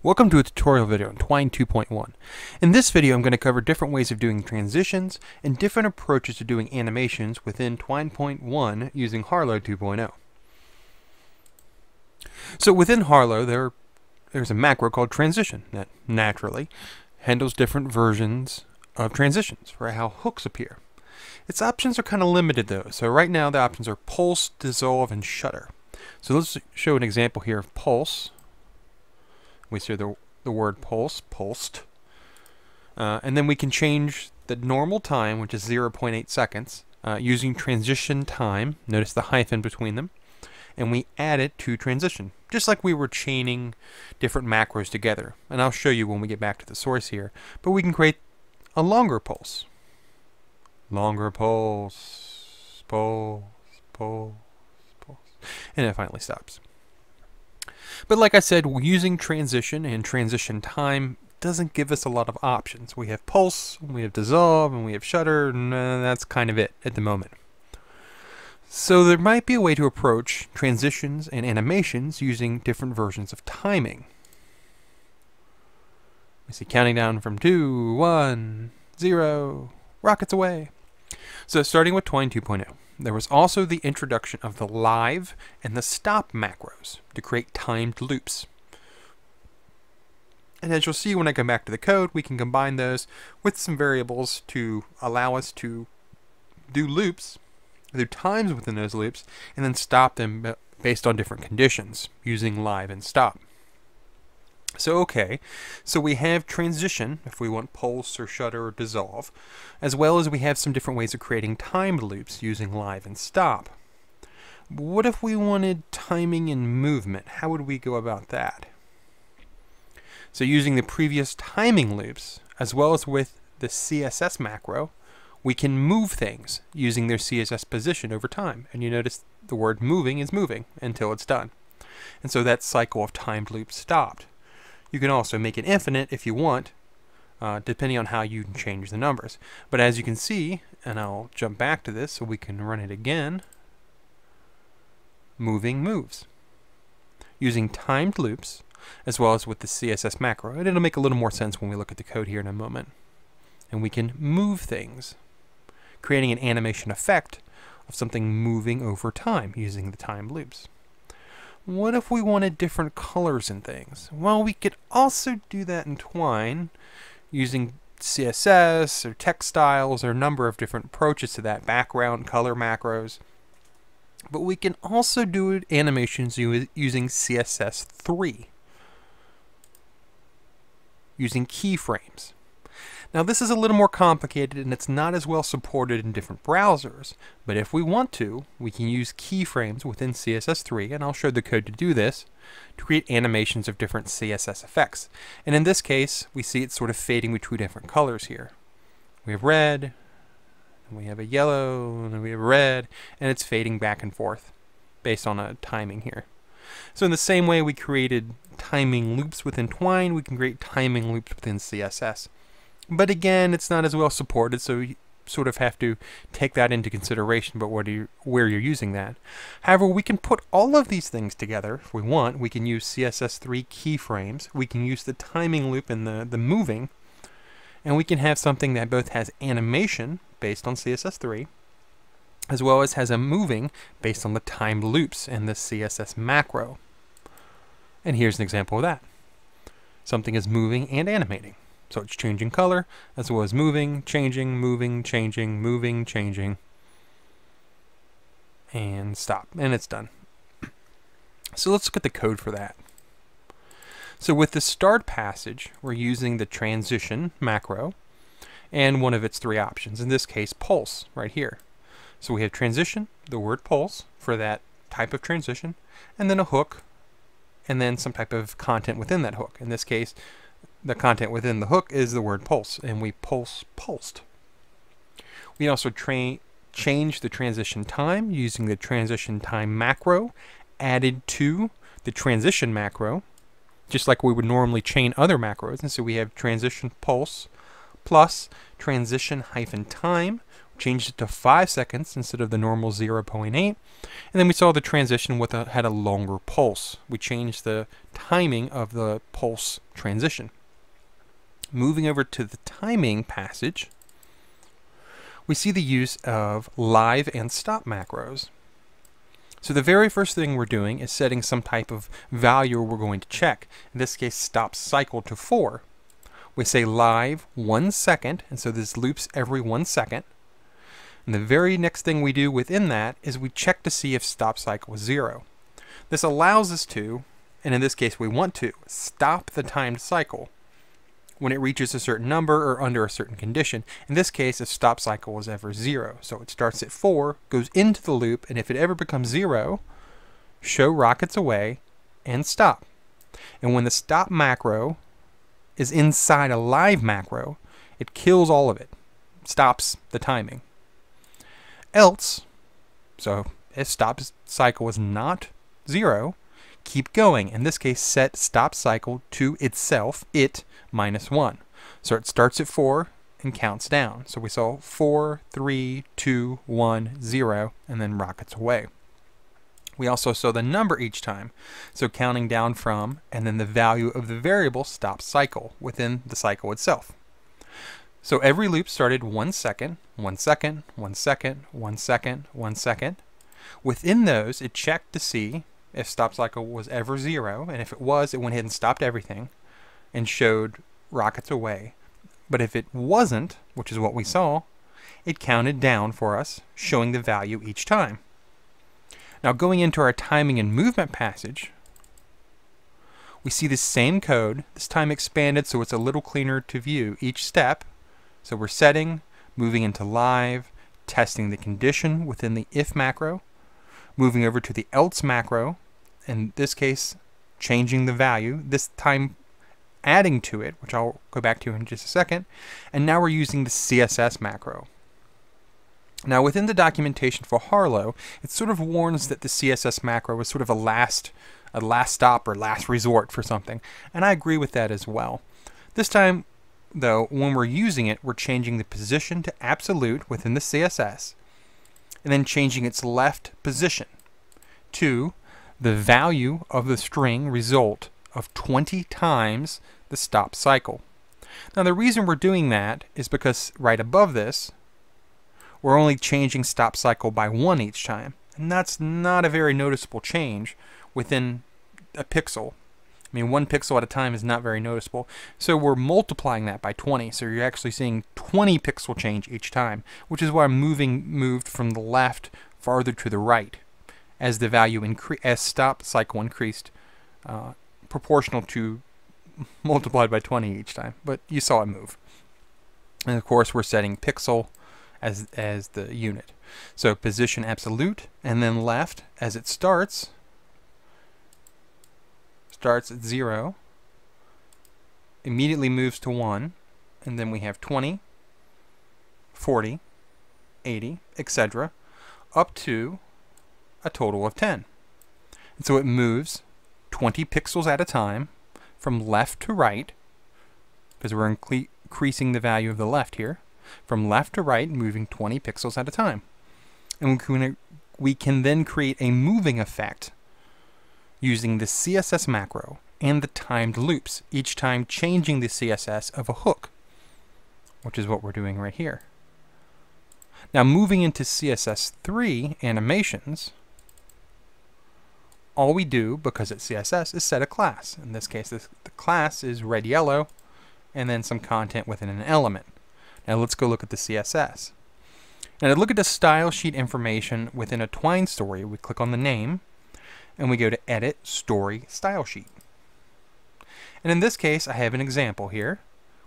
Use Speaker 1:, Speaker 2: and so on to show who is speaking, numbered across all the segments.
Speaker 1: Welcome to a tutorial video on Twine 2.1. In this video I'm going to cover different ways of doing transitions and different approaches to doing animations within Twine.1 using Harlowe 2.0. So within Harlowe there, there's a macro called transition that naturally handles different versions of transitions for how hooks appear. Its options are kind of limited though, so right now the options are pulse, dissolve, and shutter. So let's show an example here of pulse we see the, the word pulse, pulsed. Uh, and then we can change the normal time, which is 0.8 seconds, uh, using transition time. Notice the hyphen between them. And we add it to transition, just like we were chaining different macros together. And I'll show you when we get back to the source here. But we can create a longer pulse. Longer pulse, pulse, pulse, pulse. And it finally stops. But like I said, using transition and transition time doesn't give us a lot of options. We have pulse, we have dissolve, and we have shutter, and uh, that's kind of it at the moment. So there might be a way to approach transitions and animations using different versions of timing. We see counting down from 2, 1, 0, rockets away. So starting with Twine 2.0. There was also the introduction of the live and the stop macros to create timed loops. And as you'll see when I come back to the code, we can combine those with some variables to allow us to do loops, do times within those loops, and then stop them based on different conditions using live and stop. So okay, so we have transition, if we want pulse or shutter or dissolve, as well as we have some different ways of creating timed loops using live and stop. What if we wanted timing and movement? How would we go about that? So using the previous timing loops, as well as with the CSS macro, we can move things using their CSS position over time. And you notice the word moving is moving until it's done. And so that cycle of timed loops stopped. You can also make it infinite if you want, uh, depending on how you change the numbers. But as you can see, and I'll jump back to this so we can run it again, moving moves. Using timed loops, as well as with the CSS macro. And it'll make a little more sense when we look at the code here in a moment. And we can move things, creating an animation effect of something moving over time using the timed loops. What if we wanted different colors and things? Well, we could also do that in Twine using CSS or text styles or a number of different approaches to that, background, color macros. But we can also do animations using CSS3, using keyframes. Now this is a little more complicated and it's not as well supported in different browsers, but if we want to, we can use keyframes within CSS3, and I'll show the code to do this, to create animations of different CSS effects. And in this case, we see it sort of fading between different colors here. We have red, and we have a yellow, and we have red, and it's fading back and forth based on a timing here. So in the same way we created timing loops within Twine, we can create timing loops within CSS. But again, it's not as well supported, so you sort of have to take that into consideration but you, where you're using that. However, we can put all of these things together if we want. We can use CSS3 keyframes. We can use the timing loop and the, the moving. And we can have something that both has animation based on CSS3 as well as has a moving based on the timed loops and the CSS macro. And here's an example of that. Something is moving and animating. So it's changing color as well as moving, changing, moving, changing, moving, changing. And stop. And it's done. So let's look at the code for that. So with the start passage, we're using the transition macro and one of its three options. In this case, pulse right here. So we have transition, the word pulse for that type of transition, and then a hook, and then some type of content within that hook. In this case, the content within the hook is the word pulse, and we pulse pulsed. We also change the transition time using the transition time macro added to the transition macro, just like we would normally chain other macros. And so we have transition pulse plus transition hyphen time, changed it to 5 seconds instead of the normal 0.8. And then we saw the transition with a, had a longer pulse. We changed the timing of the pulse transition. Moving over to the timing passage, we see the use of live and stop macros. So the very first thing we're doing is setting some type of value we're going to check. In this case, stop cycle to 4. We say live 1 second, and so this loops every 1 second. And the very next thing we do within that is we check to see if stop cycle is 0. This allows us to, and in this case we want to, stop the timed cycle when it reaches a certain number or under a certain condition. In this case, if stop cycle is ever zero. So it starts at four, goes into the loop, and if it ever becomes zero, show rockets away and stop. And when the stop macro is inside a live macro, it kills all of it, stops the timing. Else, so if stop cycle is not zero, keep going. In this case, set stop cycle to itself, it, minus 1. So it starts at 4 and counts down. So we saw 4, 3, 2, 1, 0, and then rockets away. We also saw the number each time, so counting down from, and then the value of the variable stop cycle within the cycle itself. So every loop started one second, one second, one second, one second, one second. Within those, it checked to see if stop cycle was ever zero, and if it was, it went ahead and stopped everything and showed rockets away. But if it wasn't, which is what we saw, it counted down for us, showing the value each time. Now going into our timing and movement passage, we see the same code, this time expanded so it's a little cleaner to view each step. So we're setting, moving into live, testing the condition within the if macro, moving over to the else macro, in this case changing the value, this time adding to it, which I'll go back to in just a second, and now we're using the CSS macro. Now within the documentation for Harlowe, it sort of warns that the CSS macro is sort of a last a last stop or last resort for something, and I agree with that as well. This time, though, when we're using it, we're changing the position to absolute within the CSS, and then changing its left position to the value of the string result of 20 times the stop cycle. Now the reason we're doing that is because right above this, we're only changing stop cycle by one each time. And that's not a very noticeable change within a pixel. I mean, one pixel at a time is not very noticeable. So we're multiplying that by 20. So you're actually seeing 20 pixel change each time, which is why I'm moving moved from the left farther to the right as the value increase as stop cycle increased uh, proportional to multiplied by 20 each time, but you saw it move. And of course, we're setting pixel as, as the unit. So position absolute, and then left as it starts, starts at 0, immediately moves to 1, and then we have 20, 40, 80, etc., up to a total of 10. And so it moves 20 pixels at a time from left to right, because we're increasing the value of the left here, from left to right, moving 20 pixels at a time. And we can, we can then create a moving effect using the CSS macro and the timed loops, each time changing the CSS of a hook, which is what we're doing right here. Now moving into CSS3 animations, all we do, because it's CSS, is set a class. In this case, this, the class is red yellow, and then some content within an element. Now let's go look at the CSS. Now to look at the style sheet information within a Twine story, we click on the name, and we go to Edit Story Style Sheet. And in this case, I have an example here,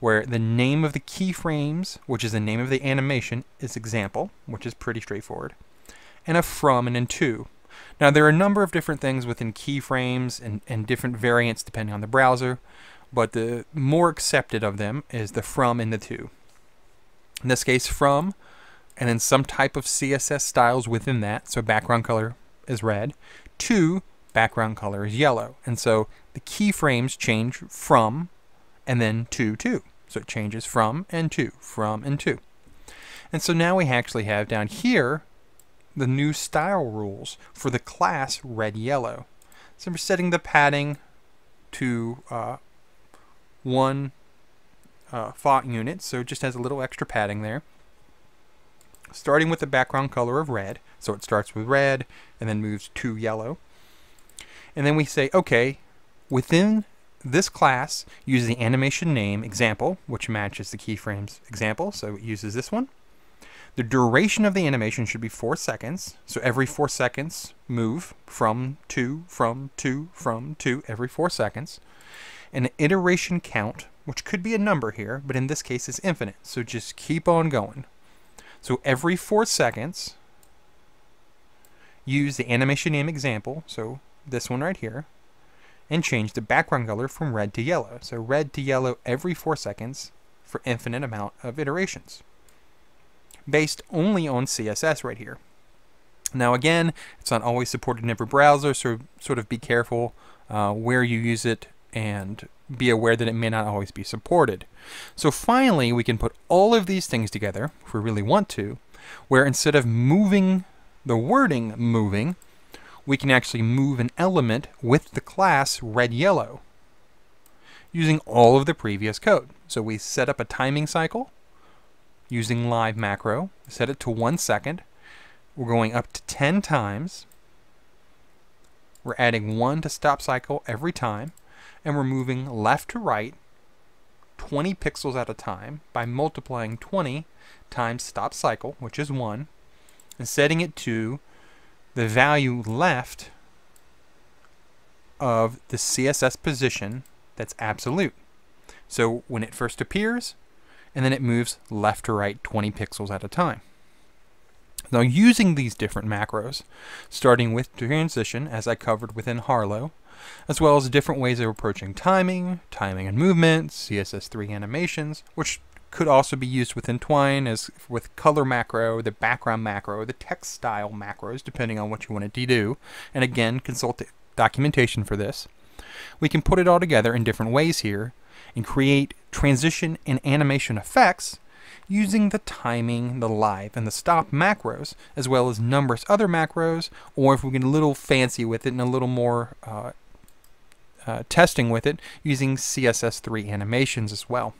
Speaker 1: where the name of the keyframes, which is the name of the animation, is example, which is pretty straightforward, and a from and a to, now there are a number of different things within keyframes and, and different variants depending on the browser, but the more accepted of them is the from and the to. In this case, from, and then some type of CSS styles within that, so background color is red, to background color is yellow. And so the keyframes change from and then to to. So it changes from and to, from and to. And so now we actually have down here the new style rules for the class red yellow. So we're setting the padding to uh, one uh, font unit, so it just has a little extra padding there. Starting with the background color of red, so it starts with red and then moves to yellow. And then we say, okay, within this class, use the animation name example, which matches the keyframes example, so it uses this one. The duration of the animation should be four seconds. So every four seconds, move from to, from to, from to, every four seconds. An iteration count, which could be a number here, but in this case is infinite. So just keep on going. So every four seconds, use the animation name example, so this one right here, and change the background color from red to yellow. So red to yellow every four seconds for infinite amount of iterations based only on CSS right here. Now again, it's not always supported in every browser, so sort of be careful uh, where you use it and be aware that it may not always be supported. So finally, we can put all of these things together, if we really want to, where instead of moving the wording moving, we can actually move an element with the class red-yellow using all of the previous code. So we set up a timing cycle, using live macro. Set it to one second. We're going up to 10 times. We're adding one to stop cycle every time. And we're moving left to right 20 pixels at a time by multiplying 20 times stop cycle, which is 1, and setting it to the value left of the CSS position that's absolute. So when it first appears, and then it moves left to right 20 pixels at a time. Now using these different macros, starting with transition as I covered within Harlowe, as well as different ways of approaching timing, timing and movement, CSS3 animations, which could also be used within Twine as with color macro, the background macro, the text style macros, depending on what you want it to do. And again, consult the documentation for this. We can put it all together in different ways here and create transition and animation effects using the timing, the live, and the stop macros, as well as numerous other macros, or if we get a little fancy with it and a little more uh, uh, testing with it, using CSS3 animations as well.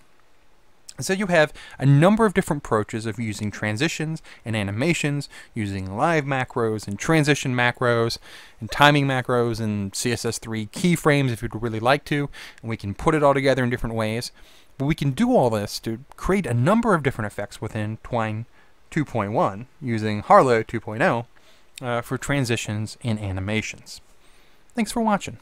Speaker 1: So you have a number of different approaches of using transitions and animations, using live macros and transition macros and timing macros and CSS3 keyframes if you'd really like to, and we can put it all together in different ways. But we can do all this to create a number of different effects within Twine 2.1 using Harlowe 2.0 uh, for transitions and animations. Thanks for watching.